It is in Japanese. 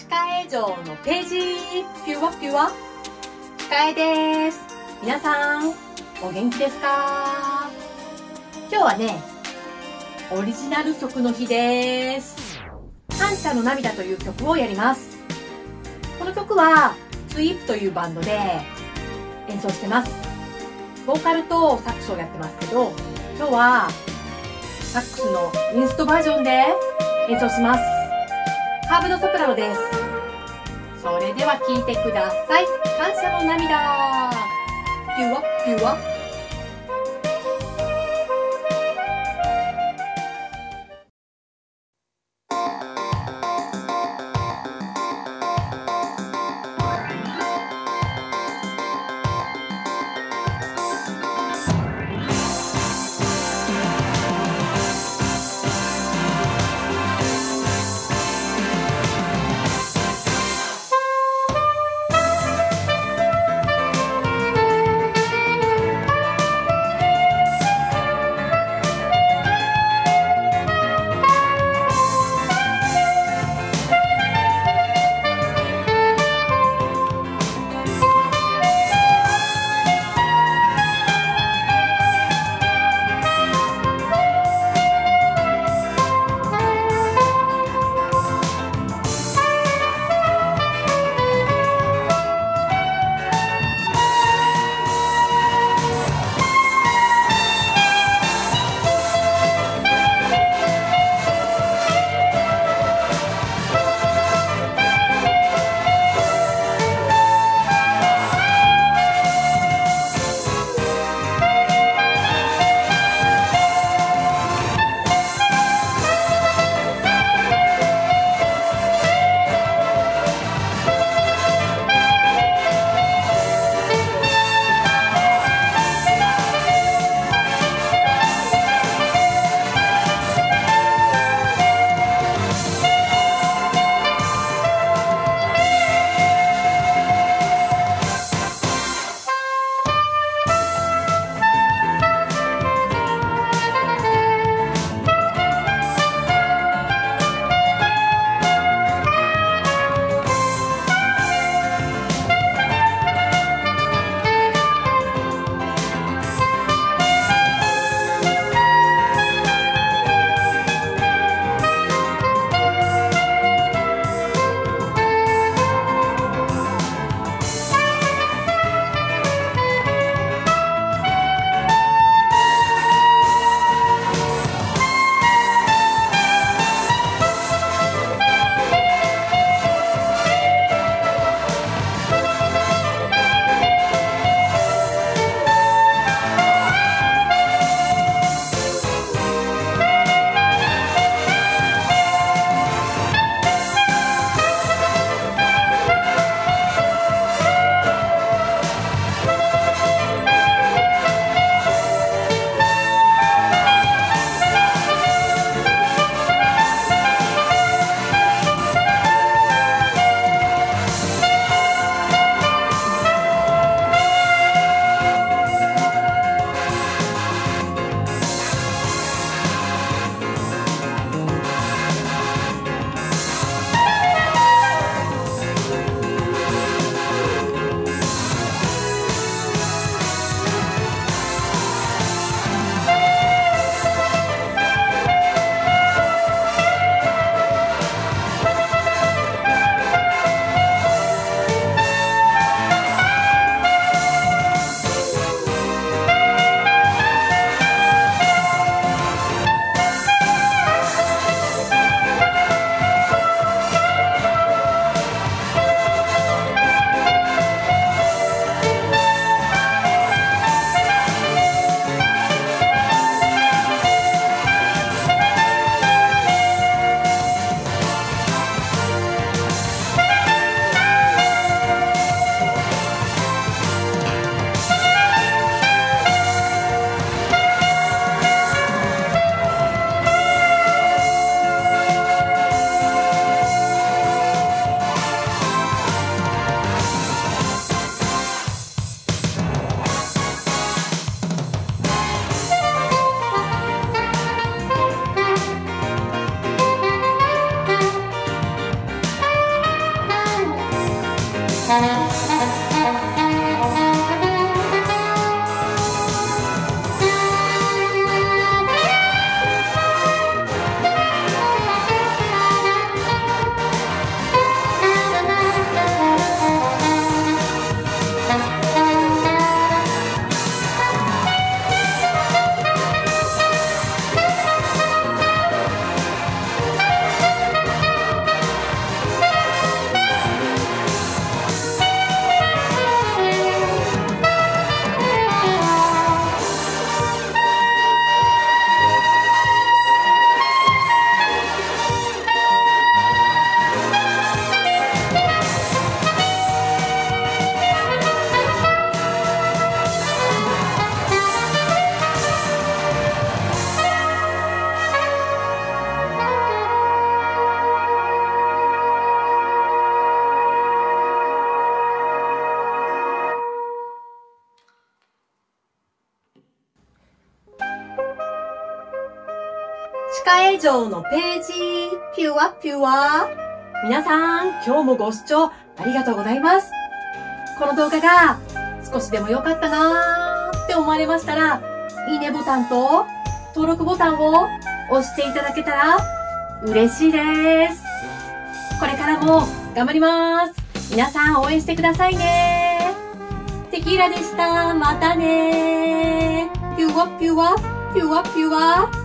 歯科衛城のページ。ピュワピュワ歯科衛です。皆さんお元気ですか？今日はねオリジナル曲の日です。感謝の涙という曲をやります。この曲はスイープというバンドで演奏してます。ボーカルとサックスをやってますけど今日はサックスのインストバージョンで演奏します。ハーブドソプラノです。それでは聴いてください。感謝の涙。ピュアピュアカエ城のページ、ピュアピュア。皆さん、今日もご視聴ありがとうございます。この動画が少しでも良かったなーって思われましたら、いいねボタンと登録ボタンを押していただけたら嬉しいです。これからも頑張ります。皆さん応援してくださいね。テキーラでした。またねピュアピュア、ピュアピュア。